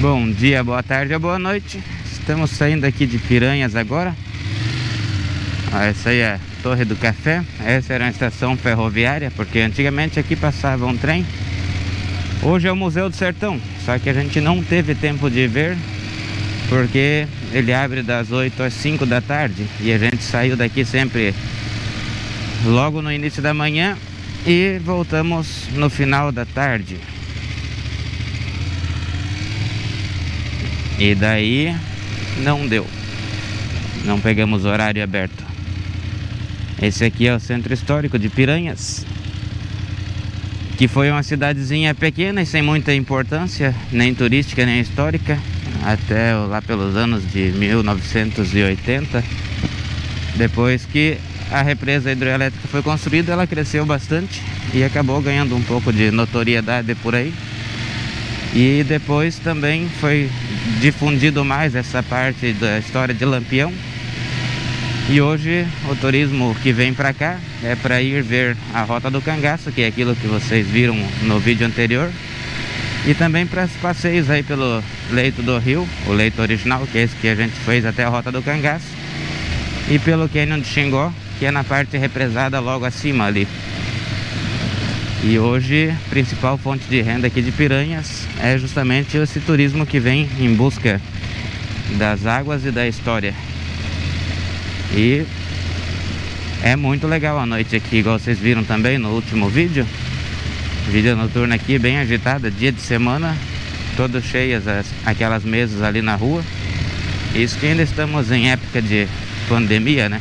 Bom dia, boa tarde ou boa noite. Estamos saindo aqui de Piranhas agora. Ah, essa aí é a Torre do Café. Essa era uma estação ferroviária, porque antigamente aqui passava um trem. Hoje é o Museu do Sertão, só que a gente não teve tempo de ver, porque ele abre das 8 às 5 da tarde. E a gente saiu daqui sempre logo no início da manhã e voltamos no final da tarde. E daí não deu. Não pegamos horário aberto. Esse aqui é o centro histórico de Piranhas. Que foi uma cidadezinha pequena e sem muita importância, nem turística nem histórica, até lá pelos anos de 1980. Depois que a represa hidroelétrica foi construída, ela cresceu bastante e acabou ganhando um pouco de notoriedade por aí. E depois também foi difundido mais essa parte da história de Lampião. E hoje o turismo que vem para cá é para ir ver a Rota do Cangaço, que é aquilo que vocês viram no vídeo anterior. E também para os passeios aí pelo leito do rio, o leito original, que é esse que a gente fez até a Rota do Cangaço. E pelo Canyon de Xingó, que é na parte represada logo acima ali. E hoje, principal fonte de renda aqui de Piranhas é justamente esse turismo que vem em busca das águas e da história. E é muito legal a noite aqui, igual vocês viram também no último vídeo. Vida noturna aqui bem agitada, dia de semana, todas cheias as, aquelas mesas ali na rua. Isso que ainda estamos em época de pandemia, né?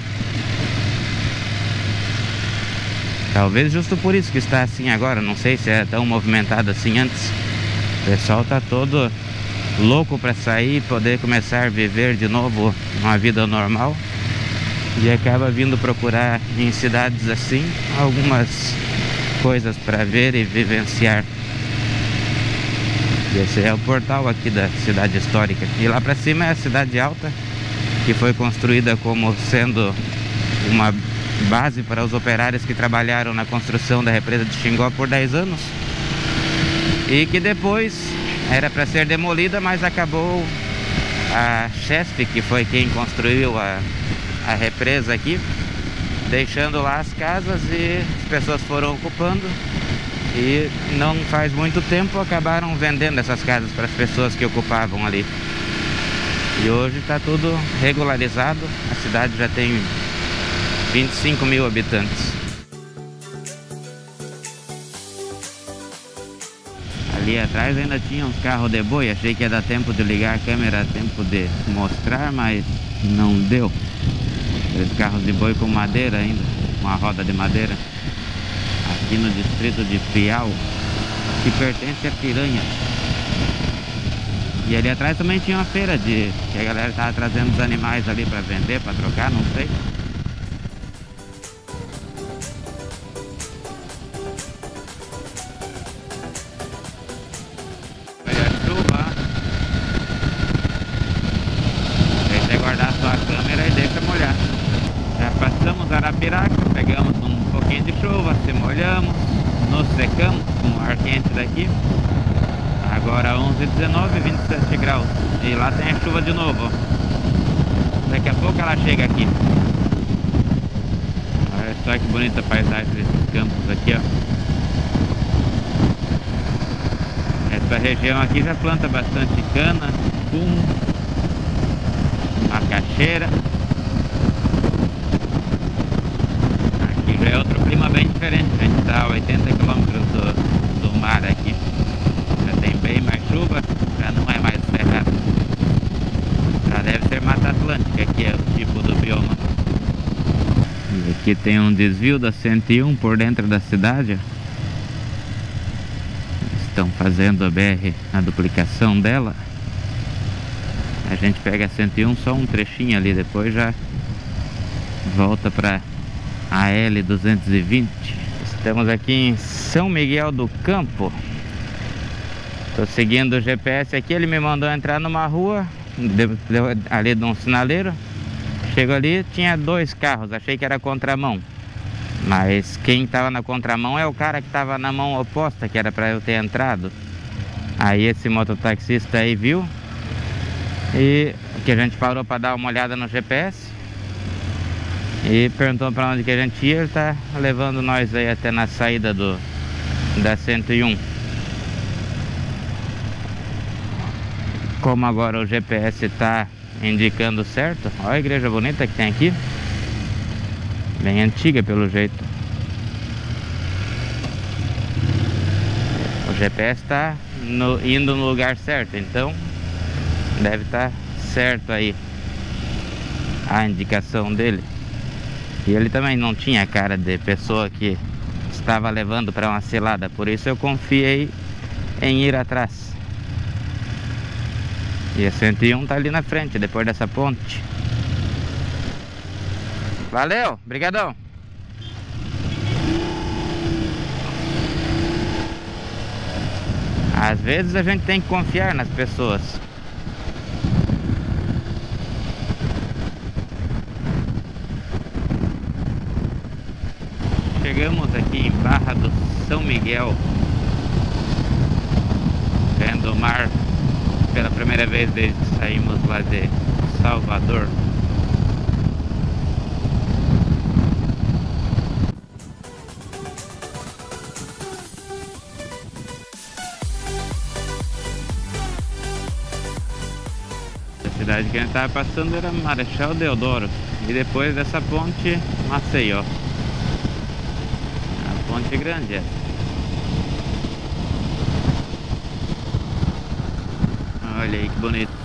Talvez justo por isso que está assim agora. Não sei se é tão movimentado assim antes. O pessoal tá todo louco para sair, poder começar a viver de novo uma vida normal. E acaba vindo procurar em cidades assim algumas coisas para ver e vivenciar. Esse é o portal aqui da cidade histórica. E lá para cima é a cidade alta, que foi construída como sendo uma base para os operários que trabalharam na construção da represa de Xingó por 10 anos e que depois era para ser demolida, mas acabou a Chesp, que foi quem construiu a, a represa aqui, deixando lá as casas e as pessoas foram ocupando e não faz muito tempo acabaram vendendo essas casas para as pessoas que ocupavam ali. E hoje está tudo regularizado, a cidade já tem 25 mil habitantes. Ali atrás ainda tinha uns carros de boi, achei que ia dar tempo de ligar a câmera, tempo de mostrar, mas não deu. Os carros de boi com madeira ainda, uma roda de madeira. Aqui no distrito de Piau, que pertence a Piranha. E ali atrás também tinha uma feira de que a galera tava trazendo os animais ali para vender, para trocar, não sei. Chuva, se molhamos, nos secamos com o ar quente daqui. Agora 11 19, 27 graus. E lá tem a chuva de novo. Daqui a pouco ela chega aqui. Olha só que bonita paisagem desses campos aqui, ó. Essa região aqui já planta bastante cana, fumo, macaxeira. é outro clima bem diferente. A gente está a 80 km do, do mar aqui. Já tem bem mais chuva, já não é mais cerrado. Já deve ser Mata Atlântica, que é o tipo do bioma. E aqui tem um desvio da 101 por dentro da cidade. Estão fazendo a BR, a duplicação dela. A gente pega a 101 só um trechinho ali, depois já volta para AL220 Estamos aqui em São Miguel do Campo. Estou seguindo o GPS aqui, ele me mandou entrar numa rua Ali de um sinaleiro. Chego ali, tinha dois carros, achei que era contramão. Mas quem estava na contramão é o cara que estava na mão oposta, que era para eu ter entrado. Aí esse mototaxista aí viu e que a gente parou para dar uma olhada no GPS e perguntou para onde que a gente ia, ele tá levando nós aí até na saída do da 101. Como agora o GPS está indicando certo, olha a igreja bonita que tem aqui. Bem antiga pelo jeito. O GPS está indo no lugar certo, então deve estar tá certo aí a indicação dele. E ele também não tinha cara de pessoa que estava levando para uma cilada, por isso eu confiei em ir atrás. E a 101 tá ali na frente, depois dessa ponte. Valeu, brigadão. Às vezes a gente tem que confiar nas pessoas. Chegamos aqui em Barra do São Miguel. Vendo o mar pela primeira vez desde que saímos lá de Salvador. Cidade que a gente estava passando era Marechal Deodoro e depois dessa ponte Maceió a ponte grande é. olha aí que bonito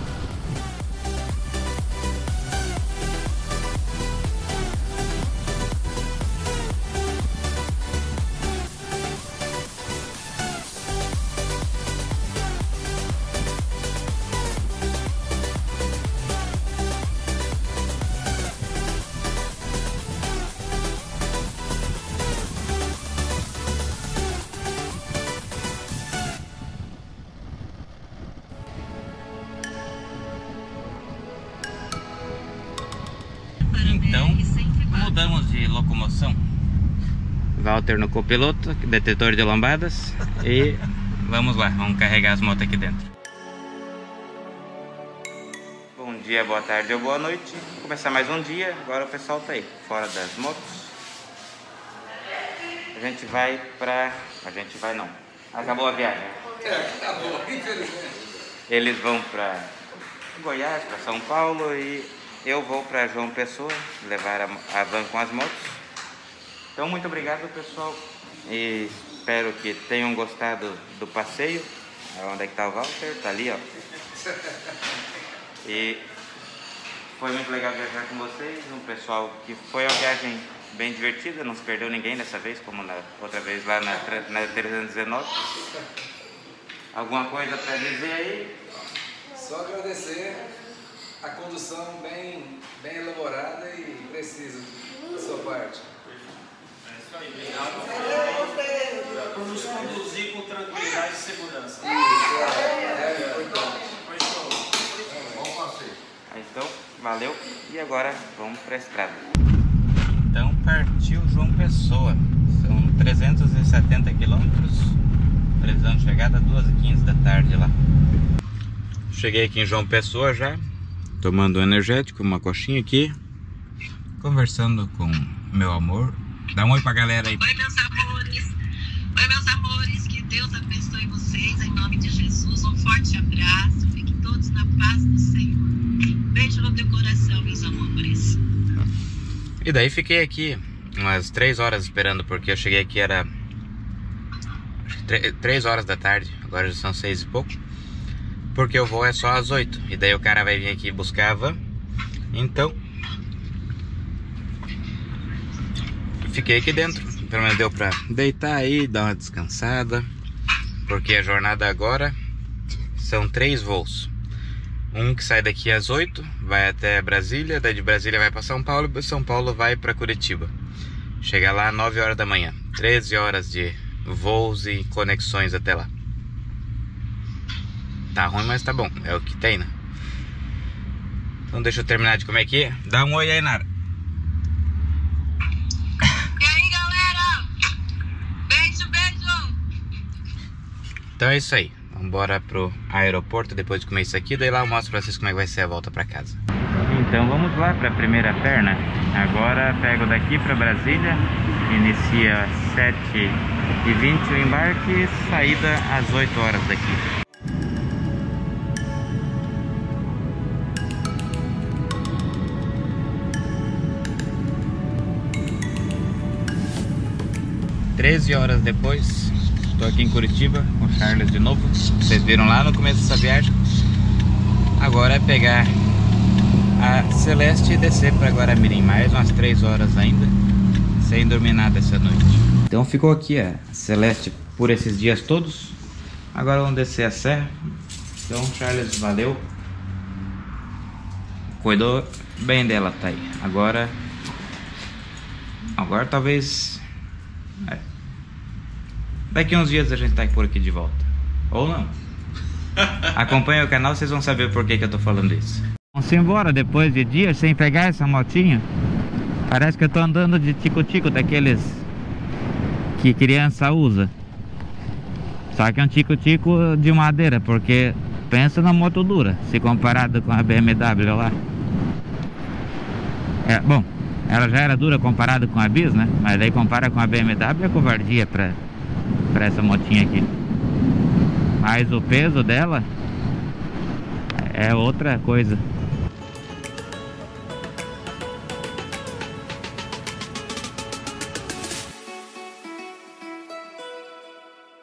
de locomoção. Walter no copiloto, detetor de lombadas e vamos lá, vamos carregar as motos aqui dentro. Bom dia, boa tarde ou boa noite. Vou começar mais um dia, agora o pessoal tá aí, fora das motos. A gente vai pra... a gente vai não. Acabou a viagem. É, acabou, infelizmente. Eles vão pra Goiás, pra São Paulo e eu vou para João Pessoa levar a, a van com as motos. Então, muito obrigado, pessoal. E espero que tenham gostado do passeio. Onde é que tá o Walter? Tá ali, ó. E foi muito legal viajar com vocês. Um pessoal que foi uma viagem bem divertida, não se perdeu ninguém dessa vez, como na outra vez lá na, na 319. Alguma coisa para dizer aí? Só agradecer a condução bem, bem elaborada e precisa da sua parte. É isso aí, obrigado por nos conduzir com tranquilidade e segurança. Isso, é, é importante. Bom passeio. Então, valeu. E agora vamos para a estrada. Então partiu João Pessoa. São 370 quilômetros. Previsão de chegada 2h15 da tarde lá. Cheguei aqui em João Pessoa já tomando um energético, uma coxinha aqui, conversando com meu amor. Dá um oi pra galera aí. Oi, meus amores. Oi, meus amores. Que Deus abençoe vocês em nome de Jesus. Um forte abraço. Fiquem todos na paz do Senhor. Beijo no teu coração, meus amores. E daí fiquei aqui umas três horas esperando, porque eu cheguei aqui era três horas da tarde, agora já são seis e pouco porque o voo é só às 8 e daí o cara vai vir aqui buscar a van. Então, fiquei aqui dentro. Pelo menos deu pra deitar aí, dar uma descansada, porque a jornada agora são três voos. Um que sai daqui às 8, vai até Brasília, daí de Brasília vai para São Paulo, e São Paulo vai para Curitiba. Chega lá às 9 horas da manhã. 13 horas de voos e conexões até lá. Tá ruim, mas tá bom. É o que tem, né? Então deixa eu terminar de comer aqui. Dá um oi aí, Nara. E aí, galera? Beijo, beijo! Então é isso aí. bora pro aeroporto depois de comer isso aqui, daí lá eu mostro pra vocês como é que vai ser a volta pra casa. Então vamos lá pra primeira perna. Agora pego daqui pra Brasília, inicia 7h20 o embarque, saída às 8 horas daqui. Treze horas depois, estou aqui em Curitiba com o Charles de novo. Vocês viram lá no começo dessa viagem. Agora é pegar a Celeste e descer para Guaramirim. Mais umas 3 horas ainda, sem dormir nada essa noite. Então ficou aqui a Celeste por esses dias todos. Agora vamos descer a serra. Então Charles, valeu. Cuidou bem dela, tá aí. Agora... Agora talvez... É. Daqui uns dias a gente tá por aqui de volta. Ou não. Acompanhe o canal, vocês vão saber por que, que eu tô falando isso. Vamos embora depois de dias sem pegar essa motinha. Parece que eu tô andando de tico-tico daqueles que criança usa. Só que é um tico-tico de madeira, porque pensa na moto dura, se comparado com a BMW lá. É, bom, ela já era dura comparado com a Bis, né? Mas aí compara com a BMW é covardia pra, essa motinha aqui. Mas o peso dela é outra coisa.